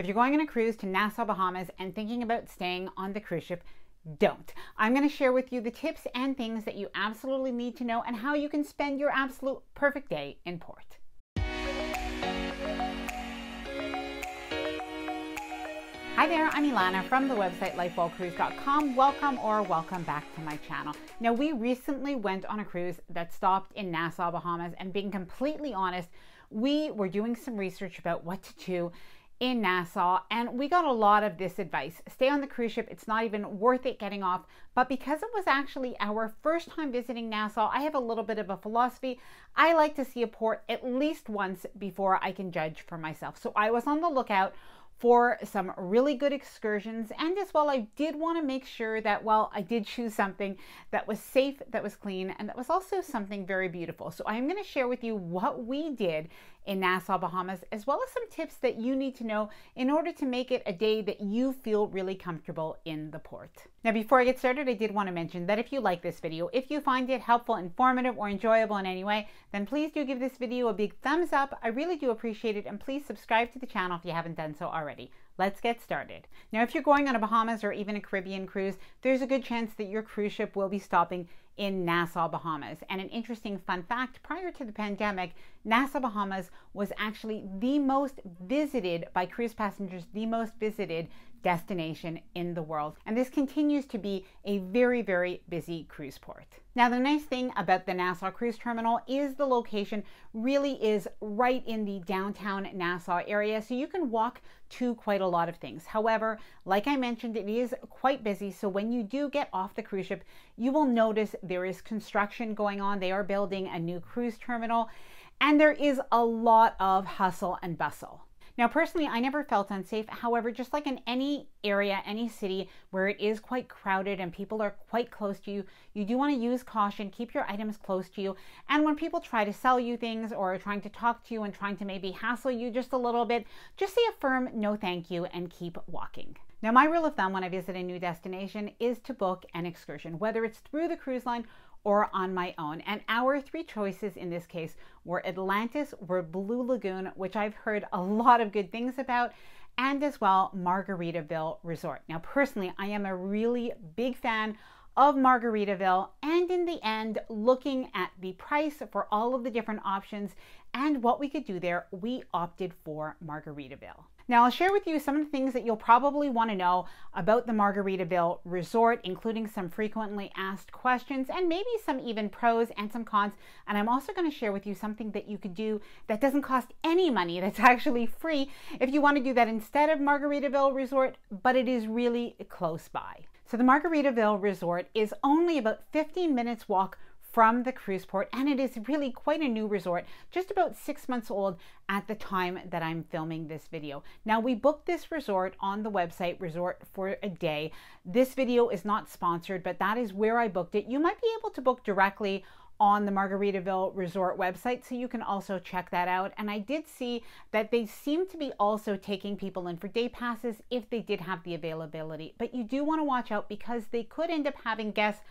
If you're going on a cruise to Nassau, Bahamas and thinking about staying on the cruise ship, don't. I'm going to share with you the tips and things that you absolutely need to know and how you can spend your absolute perfect day in port. Hi there, I'm Ilana from the website lifewellcruised.com. Welcome or welcome back to my channel. Now, we recently went on a cruise that stopped in Nassau, Bahamas, and being completely honest, we were doing some research about what to do in Nassau, and we got a lot of this advice. Stay on the cruise ship, it's not even worth it getting off. But because it was actually our first time visiting Nassau, I have a little bit of a philosophy. I like to see a port at least once before I can judge for myself. So I was on the lookout for some really good excursions. And as well, I did want to make sure that, well, I did choose something that was safe, that was clean, and that was also something very beautiful. So I'm going to share with you what we did in Nassau, Bahamas, as well as some tips that you need to know in order to make it a day that you feel really comfortable in the port. Now, before I get started, I did want to mention that if you like this video, if you find it helpful, informative, or enjoyable in any way, then please do give this video a big thumbs up. I really do appreciate it, and please subscribe to the channel if you haven't done so already. Let's get started. Now, if you're going on a Bahamas or even a Caribbean cruise, there's a good chance that your cruise ship will be stopping in Nassau, Bahamas. And an interesting fun fact prior to the pandemic, Nassau, Bahamas was actually the most visited by cruise passengers, the most visited destination in the world. And this continues to be a very, very busy cruise port. Now, the nice thing about the Nassau Cruise Terminal is the location really is right in the downtown Nassau area, so you can walk to quite a lot of things. However, like I mentioned, it is quite busy, so when you do get off the cruise ship, you will notice there is construction going on. They are building a new cruise terminal, and there is a lot of hustle and bustle. Now, personally, I never felt unsafe. However, just like in any area, any city where it is quite crowded and people are quite close to you, you do want to use caution, keep your items close to you. And when people try to sell you things or trying to talk to you and trying to maybe hassle you just a little bit, just say a firm no thank you and keep walking. Now, my rule of thumb when I visit a new destination is to book an excursion, whether it's through the cruise line or on my own. And our three choices in this case were Atlantis, were Blue Lagoon, which I've heard a lot of good things about, and as well Margaritaville Resort. Now, personally, I am a really big fan of Margaritaville, and in the end, looking at the price for all of the different options and what we could do there, we opted for Margaritaville. Now, I'll share with you some of the things that you'll probably want to know about the Margaritaville Resort, including some frequently asked questions and maybe some even pros and some cons. And I'm also going to share with you something that you could do that doesn't cost any money, that's actually free if you want to do that instead of Margaritaville Resort, but it is really close by. So the Margaritaville Resort is only about 15 minutes walk from the cruise port, and it is really quite a new resort, just about six months old at the time that I'm filming this video. Now, we booked this resort on the website Resort for a Day. This video is not sponsored, but that is where I booked it. You might be able to book directly on the Margaritaville Resort website, so you can also check that out. And I did see that they seem to be also taking people in for day passes if they did have the availability. But you do want to watch out because they could end up having guests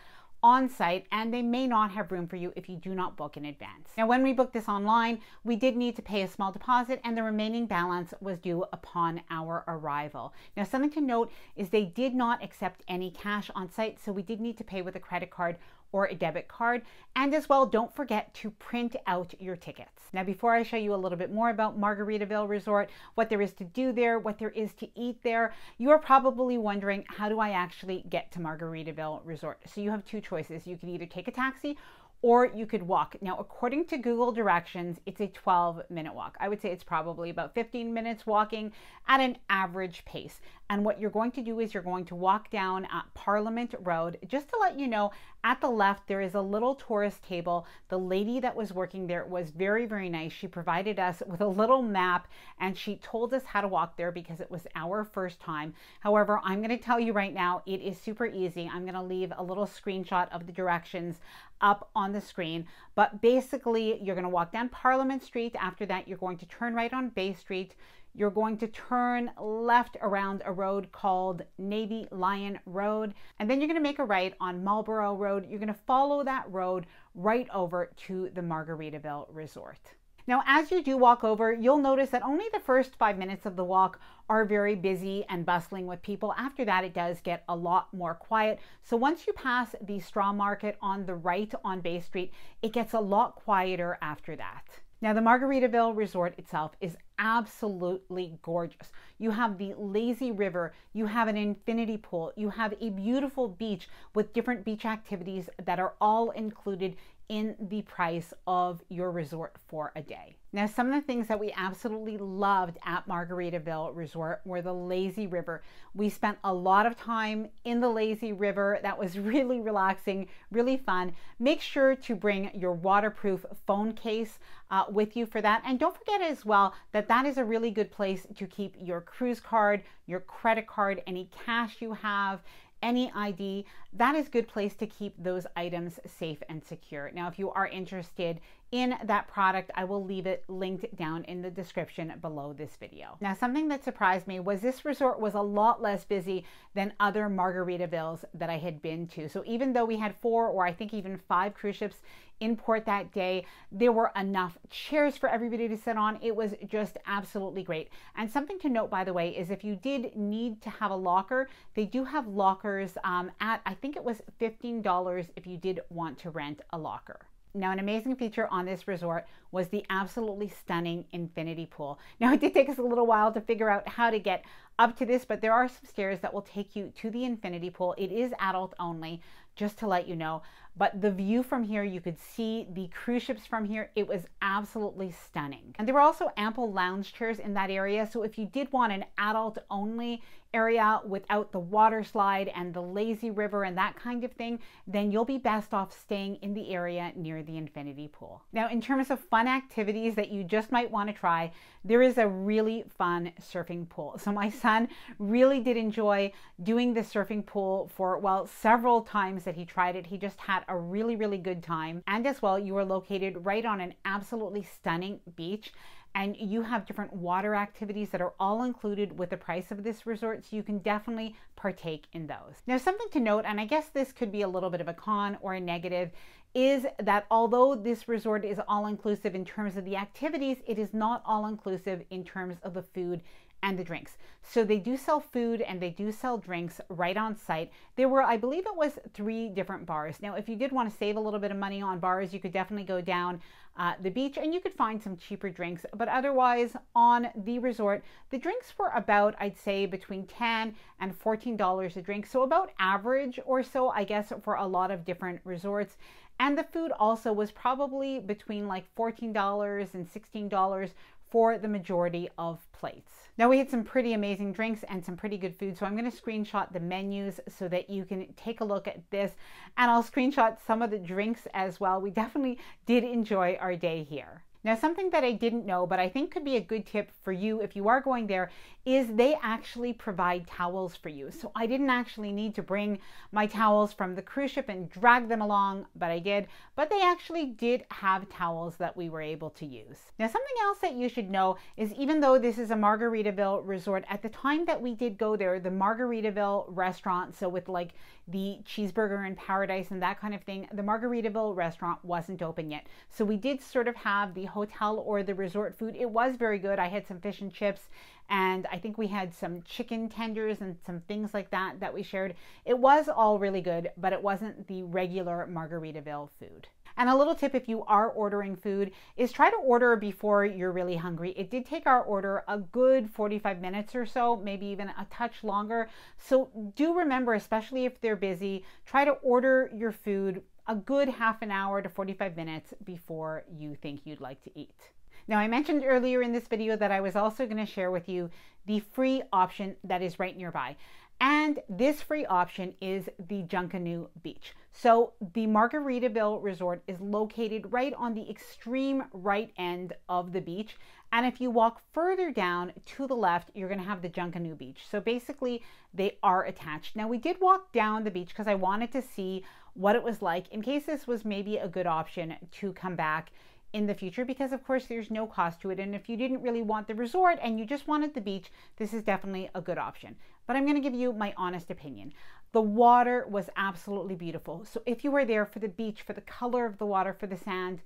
on site and they may not have room for you if you do not book in advance. Now, when we booked this online, we did need to pay a small deposit and the remaining balance was due upon our arrival. Now, something to note is they did not accept any cash on site, so we did need to pay with a credit card or a debit card. And as well, don't forget to print out your tickets. Now, before I show you a little bit more about Margaritaville Resort, what there is to do there, what there is to eat there, you are probably wondering, how do I actually get to Margaritaville Resort? So you have two choices. You can either take a taxi or you could walk. Now, according to Google directions, it's a 12 minute walk. I would say it's probably about 15 minutes walking at an average pace. And what you're going to do is you're going to walk down at Parliament Road. Just to let you know, at the left, there is a little tourist table. The lady that was working there was very, very nice. She provided us with a little map and she told us how to walk there because it was our first time. However, I'm going to tell you right now, it is super easy. I'm going to leave a little screenshot of the directions up on the screen. But basically, you're going to walk down Parliament Street. After that, you're going to turn right on Bay Street. You're going to turn left around a road called Navy Lion Road. And then you're going to make a right on Marlborough Road. You're going to follow that road right over to the Margaritaville Resort. Now, as you do walk over, you'll notice that only the first five minutes of the walk are very busy and bustling with people. After that, it does get a lot more quiet. So once you pass the straw market on the right on Bay Street, it gets a lot quieter after that. Now, the Margaritaville Resort itself is absolutely gorgeous. You have the lazy river, you have an infinity pool, you have a beautiful beach with different beach activities that are all included in the price of your resort for a day. Now, some of the things that we absolutely loved at Margaritaville Resort were the lazy river. We spent a lot of time in the lazy river. That was really relaxing, really fun. Make sure to bring your waterproof phone case uh, with you for that. And don't forget as well that that is a really good place to keep your cruise card, your credit card, any cash you have, any ID, that is good place to keep those items safe and secure. Now, if you are interested in that product, I will leave it linked down in the description below this video. Now, something that surprised me was this resort was a lot less busy than other Margaritavilles that I had been to. So even though we had four or I think even five cruise ships in port that day, there were enough chairs for everybody to sit on. It was just absolutely great. And something to note, by the way, is if you did need to have a locker, they do have lockers um, at, I think it was $15 if you did want to rent a locker. Now, an amazing feature on this resort was the absolutely stunning infinity pool. Now, it did take us a little while to figure out how to get up to this, but there are some stairs that will take you to the infinity pool. It is adult only, just to let you know. But the view from here, you could see the cruise ships from here. It was absolutely stunning. And there were also ample lounge chairs in that area. So if you did want an adult only area without the water slide and the lazy river and that kind of thing, then you'll be best off staying in the area near the infinity pool. Now, in terms of fun activities that you just might want to try, there is a really fun surfing pool. So my son really did enjoy doing the surfing pool for, well, several times that he tried it. He just had a really, really good time. And as well, you are located right on an absolutely stunning beach and you have different water activities that are all included with the price of this resort, so you can definitely partake in those. Now, something to note, and I guess this could be a little bit of a con or a negative, is that although this resort is all inclusive in terms of the activities, it is not all inclusive in terms of the food and the drinks. So they do sell food and they do sell drinks right on site. There were, I believe it was three different bars. Now, if you did want to save a little bit of money on bars, you could definitely go down uh, the beach and you could find some cheaper drinks. But otherwise, on the resort, the drinks were about, I'd say, between 10 and $14 a drink. So about average or so, I guess, for a lot of different resorts. And the food also was probably between like $14 and $16 for the majority of plates. Now we had some pretty amazing drinks and some pretty good food. So I'm going to screenshot the menus so that you can take a look at this and I'll screenshot some of the drinks as well. We definitely did enjoy our day here. Now, something that I didn't know, but I think could be a good tip for you if you are going there, is they actually provide towels for you. So I didn't actually need to bring my towels from the cruise ship and drag them along, but I did. But they actually did have towels that we were able to use. Now, something else that you should know is even though this is a Margaritaville resort, at the time that we did go there, the Margaritaville restaurant, so with like the cheeseburger in paradise and that kind of thing, the Margaritaville restaurant wasn't open yet. So we did sort of have the hotel or the resort food. It was very good. I had some fish and chips and I think we had some chicken tenders and some things like that that we shared. It was all really good, but it wasn't the regular Margaritaville food. And a little tip if you are ordering food is try to order before you're really hungry. It did take our order a good 45 minutes or so, maybe even a touch longer. So do remember, especially if they're busy, try to order your food a good half an hour to 45 minutes before you think you'd like to eat. Now, I mentioned earlier in this video that I was also going to share with you the free option that is right nearby. And this free option is the Junkanoo Beach. So the Margaritaville Resort is located right on the extreme right end of the beach. And if you walk further down to the left, you're going to have the Junkanoo Beach. So basically, they are attached. Now, we did walk down the beach because I wanted to see what it was like in case this was maybe a good option to come back in the future because of course there's no cost to it and if you didn't really want the resort and you just wanted the beach this is definitely a good option but i'm going to give you my honest opinion the water was absolutely beautiful so if you were there for the beach for the color of the water for the sand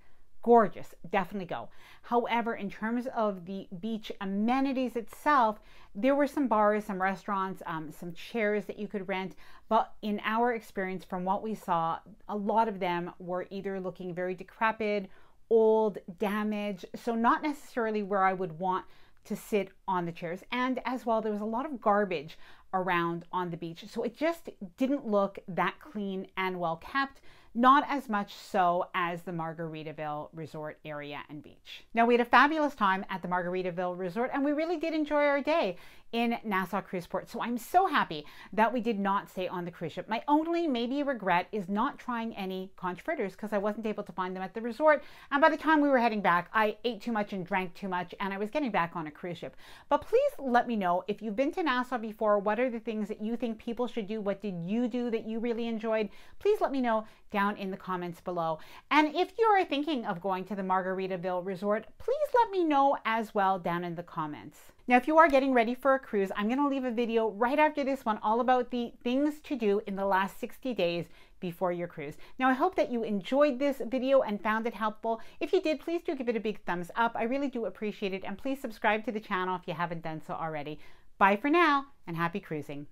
gorgeous, definitely go. However, in terms of the beach amenities itself, there were some bars, some restaurants, um, some chairs that you could rent. But in our experience, from what we saw, a lot of them were either looking very decrepit, old, damaged. So, not necessarily where I would want to sit on the chairs. And as well, there was a lot of garbage around on the beach. So it just didn't look that clean and well kept not as much so as the Margaritaville Resort area and beach. Now, we had a fabulous time at the Margaritaville Resort and we really did enjoy our day in Nassau Cruise Port. So I'm so happy that we did not stay on the cruise ship. My only maybe regret is not trying any conch fritters because I wasn't able to find them at the resort. And by the time we were heading back, I ate too much and drank too much and I was getting back on a cruise ship. But please let me know if you've been to Nassau before, what are the things that you think people should do? What did you do that you really enjoyed? Please let me know down in the comments below. And if you are thinking of going to the Margaritaville Resort, please let me know as well down in the comments. Now, if you are getting ready for a cruise, I'm going to leave a video right after this one all about the things to do in the last 60 days before your cruise. Now, I hope that you enjoyed this video and found it helpful. If you did, please do give it a big thumbs up. I really do appreciate it. And please subscribe to the channel if you haven't done so already. Bye for now and happy cruising.